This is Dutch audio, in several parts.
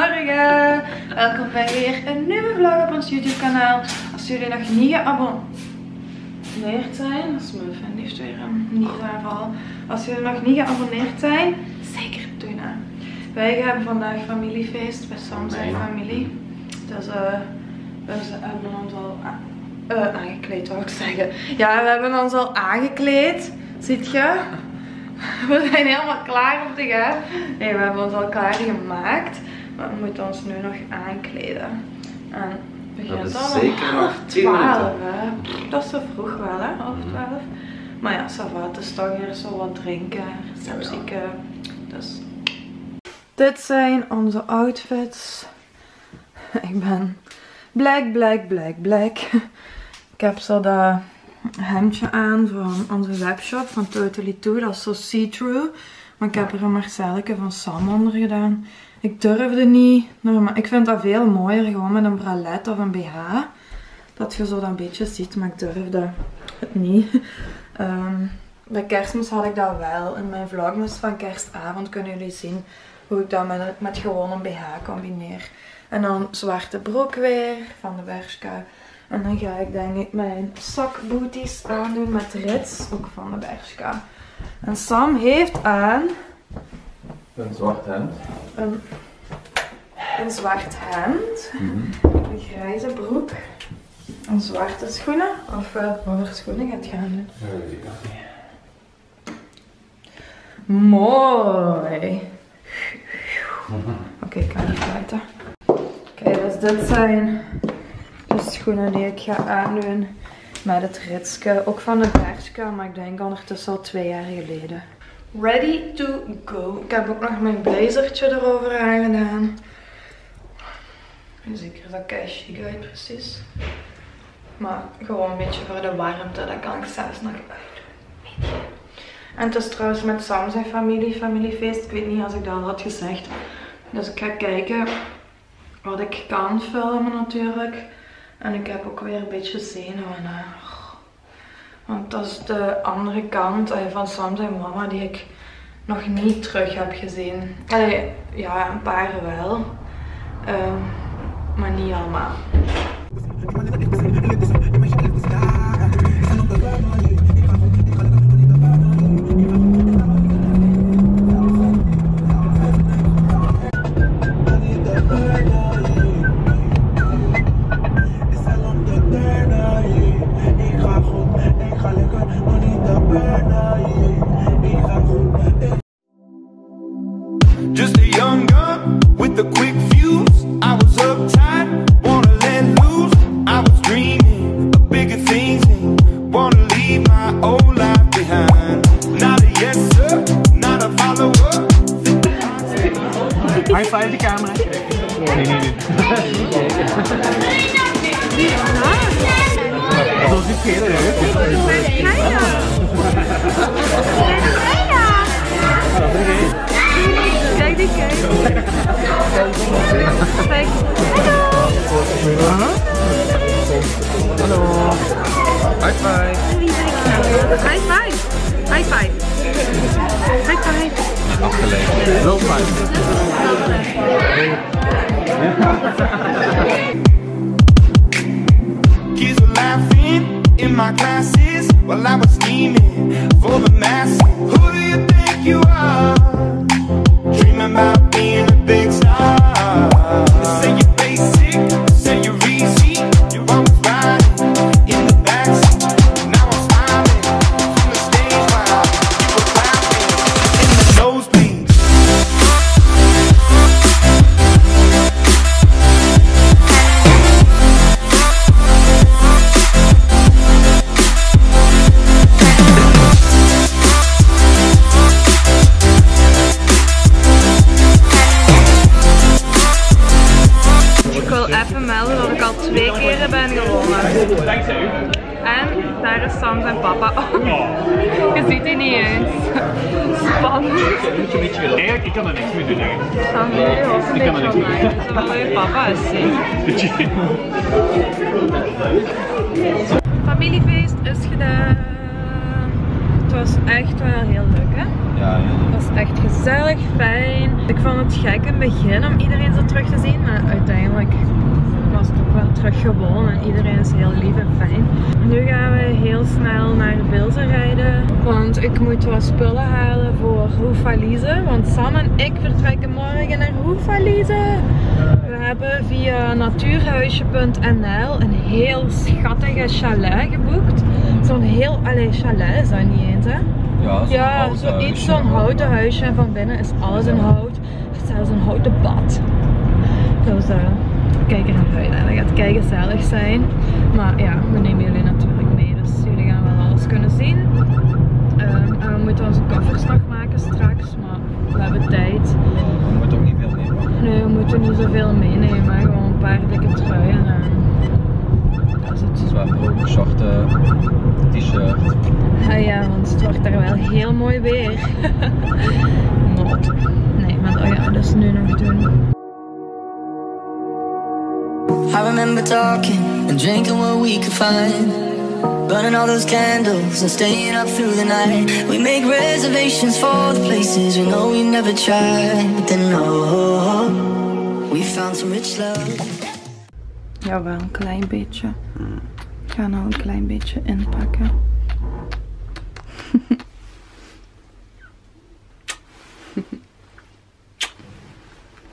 Goedemorgen! Welkom bij weer een nieuwe vlog op ons YouTube kanaal. Als jullie nog niet geabonneerd zijn, als mijn vriend heeft weer een niesaanval. Als jullie nog niet geabonneerd zijn, zeker doen hè. Wij hebben vandaag familiefeest bij Sam zijn familie. Dus uh, we hebben ons al uh, aangekleed wou ik zeggen. Ja, we hebben ons al aangekleed. Ziet je? We zijn helemaal klaar om te gaan. Nee, we hebben ons al klaar gemaakt. Maar we moeten ons nu nog aankleden. En we gaan dan zeker nog 12. Dat is zo vroeg wel, hè? Half 12. Mhm. Maar ja, Savat is toch zo wat drinken, muzieken. Dus. Dit zijn onze outfits. Ik ben black, black, black, black. Ik heb zo dat hemdje aan van onze webshop van Totally Too. Dat is zo see-through. Maar ik heb er een Marcelleke van Sam onder gedaan. Ik durfde niet. Maar ik vind dat veel mooier gewoon met een bralet of een BH. Dat je zo dat een beetje ziet, maar ik durfde het niet. Um, bij kerstmis had ik dat wel. In mijn vlogmas van kerstavond kunnen jullie zien hoe ik dat met, met gewoon een BH combineer. En dan zwarte broek weer van de Bershka. En dan ga ik denk ik mijn zakbooties aandoen met rits, ook van de Bershka. En Sam heeft aan... Een zwart hemd. Een, een zwart hemd. Mm Een grijze broek. Een zwarte schoenen. Of uh, wat voor schoenen gaat gaan doen? Mooi. Oké, ik ga niet buiten. Oké, dus dit zijn de schoenen die ik ga aandoen met het ritske. Ook van de Bershka, maar ik denk ondertussen al twee jaar geleden. Ready to go. Ik heb ook nog mijn blazertje erover aangedaan. Zeker dat kei chic uit precies. Maar gewoon een beetje voor de warmte, dat kan ik zelfs nog uitdoen. En het is trouwens met Sam zijn familie, familiefeest. Ik weet niet als ik dat al had gezegd. Dus ik ga kijken wat ik kan filmen natuurlijk. En ik heb ook weer een beetje zenuwen. Want dat is de andere kant van Sam en mama die ik nog niet terug heb gezien. Ja, een paar wel. Um, maar niet allemaal. camera. Nee, nee, nee. Zo ziet je er. Kijk die kijk. Hallo. Hallo. High five. High five. High five. Akale. Kids were laughing in my classes while I was scheming for the masses. Who do you think you are? een ik online, dat. je papa is ziek. Familiefeest is gedaan. Het was echt wel heel leuk, hè? Ja, ja. Het was echt gezellig, fijn. Ik vond het gek in het begin om iedereen zo terug te zien, maar uiteindelijk was het ook wel terug gewoon en iedereen is heel lief en fijn. Nu gaan we heel snel ik moet wat spullen halen voor Hoefalize. Want Sam en ik vertrekken morgen naar Hoefalize. We hebben via natuurhuisje.nl een heel schattige chalet geboekt. Zo'n heel, allee, chalet is dat niet eens hè? Ja, zo'n Ja, zoiets, huisje. zo'n houten huisje en van binnen is alles in hout. Is zelfs een houten bad. Dus eh, kijk er naar uit. Dat gaat kei gezellig zijn. Maar ja, we nemen jullie natuurlijk mee. Dus jullie gaan wel alles kunnen zien. Ehm, en we moeten onze koffers nog maken straks. Maar we hebben tijd. Je moet ook niet veel mee. Nee, we moeten niet zoveel meenemen. Gewoon een paar dikke truien. En dat is het. Zwembroek, short, eh, t-shirt. Ah ja, want het wordt daar wel heel mooi weer. Not. Nee, maar dat gaan we dus nu nog doen. I remember talking and drinking what we could find. Burning all those candles and staying up through the night. We make reservations for the places we know we never tried. But then, oh, we found some rich love. Ja, wel een klein beetje. Ik ga nou een klein beetje inpakken.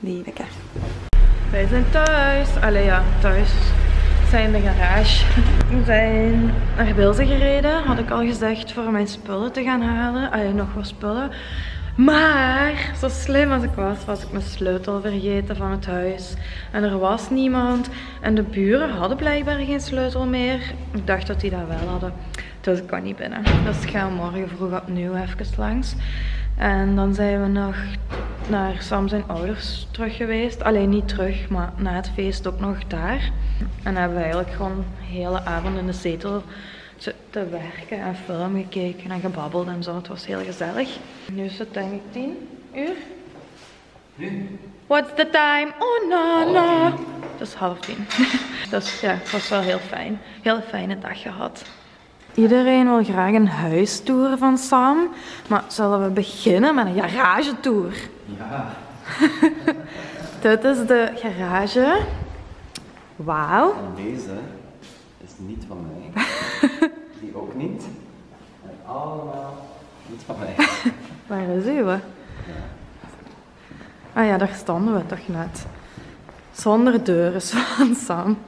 Lieveke. Wij zijn thuis. Allee ja, thuis. Zijn in de garage. We zijn naar Bilze gereden. Had ik al gezegd voor mijn spullen te gaan halen. Nog wat spullen. Maar, zo slim als ik was, was ik mijn sleutel vergeten van het huis. En er was niemand. En de buren hadden blijkbaar geen sleutel meer. Ik dacht dat die dat wel hadden. Dus ik kan niet binnen. Dus ik ga morgen vroeg opnieuw even langs. En dan zijn we nog naar Sam zijn ouders terug geweest. Alleen niet terug, maar na het feest ook nog daar. En hebben we eigenlijk gewoon de hele avond in de zetel zitten werken en film gekeken en gebabbeld en zo. Het was heel gezellig. Nu is het denk ik tien uur. What's the time? Oh no, no. Het is half tien. dus ja, het was wel heel fijn. Heel fijne dag gehad. Iedereen wil graag een huistour van Sam. Maar zullen we beginnen met een garagetour? Ja. Dit is de garage. Wauw. En deze is niet van mij. Die ook niet. En allemaal niet van mij. Waar is uw? Ah ja, daar stonden we toch net. Zonder deuren van Sam.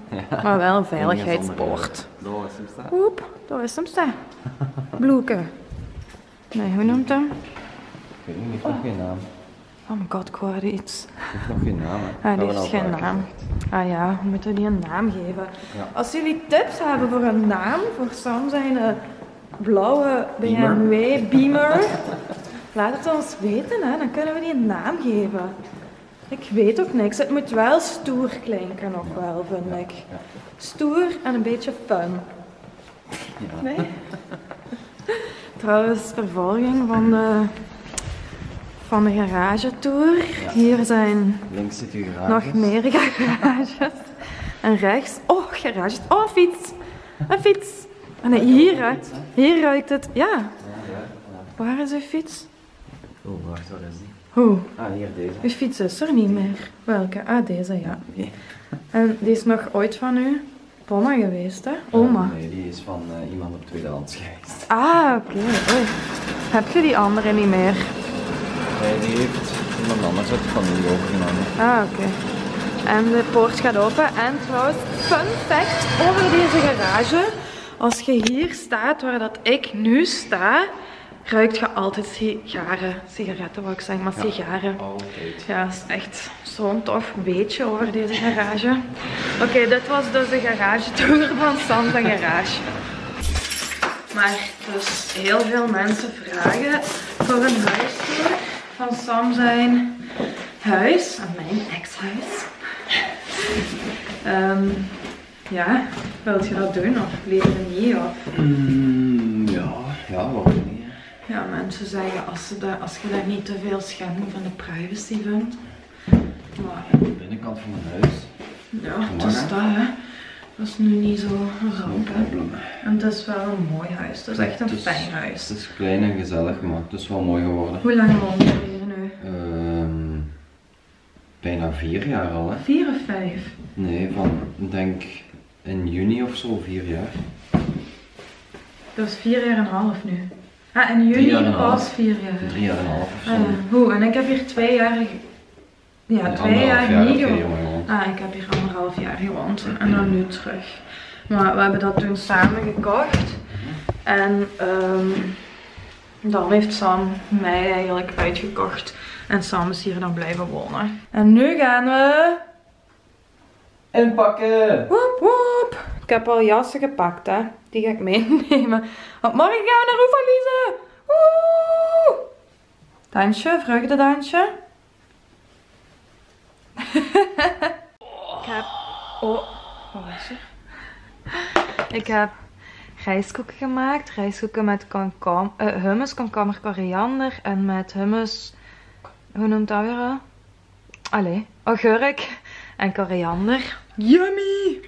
Maar wel een veiligheidspoort. Door is hem staan. Oep, daar is hem staan. Bloeken. Nee, hoe noemt hem? Ik weet niet, heeft nog geen naam. Oh my god, ik hoorde iets. Heeft nog geen naam, hè. Ah, die heeft al geen naam. gezegd. Ah ja, we moeten die een naam geven. Ja. Als jullie tips hebben voor een naam voor Sam zijn eh, blauwe BMW Beamer, laat het ons weten, hè. dan kunnen we die een naam geven. Ik weet ook niks. Het moet wel stoer klinken nog wel, vind ik. Stoer en een beetje fun. Nee? Trouwens, vervolging van de, van de garagetour. Hier zijn Links zit uw garage. nog meer garages. En rechts, oh, garages. Oh, fiets. Een fiets. En nee, hier, hè. Hier ruikt het. Ja. Waar is uw fiets? Oh, wacht, waar is die? Hoe? Ah, hier deze. Uw fiets is er niet meer. Welke? Ah, deze, ja. Nee. En die is nog ooit van u bomma geweest, hè? Oma. Nee, die is van eh, iemand op tweedehands geweest. Ah, oké. Heb je die andere niet meer? Nee, die heeft iemand anders uit de familie overgenomen. Ah, oké. En de poort gaat open. En trouwens, fun fact over deze garage. Als je hier staat waar dat ik nu sta, ruikt je altijd sigaren. Sigaretten wou ik zeggen, maar sigaren. Altijd. Ja, dat is echt zo'n tof weetje over deze garage. Oké, dit was dus de garagetour van Sam's garage. Maar dus heel veel mensen vragen voor een huistour van Sam zijn huis, en mijn ex-huis. Ehm, ja, wilt je dat doen of liever niet? Of... Mm, ja, ja, waarom? Ja, mensen zeggen als, ze daar, als je daar niet te veel schending van de privacy vindt. Maar De binnenkant van mijn huis. ja, het is dat hè. Dat is nu niet zo ramp. hè. En het is wel een mooi huis. Het is echt een is- fijn huis. Het is klein en gezellig, maar het is wel mooi geworden. Hoe lang woon je hier nu? Ehm, bijna vier jaar al, hè? Vier of vijf? Nee, van, denk in juni of zo, vier jaar. Dat is vier jaar en een half nu. Ah, in en een pas vier jaar. Drie jaar en een half of zo. Ah, ja. En ik heb hier twee jaar... Ja, twee jaar niet gewoond. Ah, ik heb hier anderhalf jaar gewoond en dan nu terug. Maar we hebben dat toen samen gekocht. En ehm, dan heeft Sam mij eigenlijk uitgekocht. En Sam is hier dan blijven wonen. En nu gaan we... Inpakken! Woep woep. Ik heb al jassen gepakt, hè. Die ga ik meenemen. Want morgen gaan we naar. Woe! Dansje, vreugdedansje. ik heb... Oh, wat is er? Ik heb rijstkoeken gemaakt. Rijstkoeken met komkom, eh, hummus, komkommer, koriander. En met hummus... Hoe noemt dat weer? al? Allee, augurk en koriander. Yummy!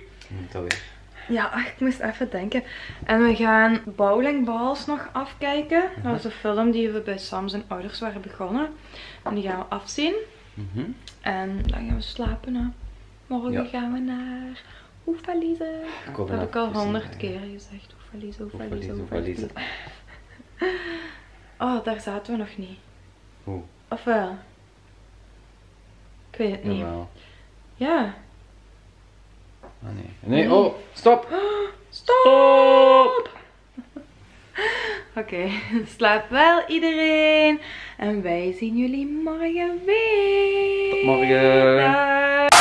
Dat weer. Ja, ik moest even denken. En we gaan Bowling Balls nog afkijken. Dat is een film die we bij Sam zijn ouders waren begonnen. En die gaan we afzien. Mhm. En dan gaan we slapen. Hè. Morgen Ja. gaan we naar Oefalize. Dat heb ik al honderd keer gezegd. Oefalize, Oefalize, Oefalize, Oefalize. Oefalize. Oh, daar zaten we nog niet. Hoe? Of wel? Ik weet het niet. Jawel. Ja. Ah nee. Nee, oh, stop! Stop! Oké, slaap wel iedereen. En wij zien jullie morgen weer. Tot morgen. Dag.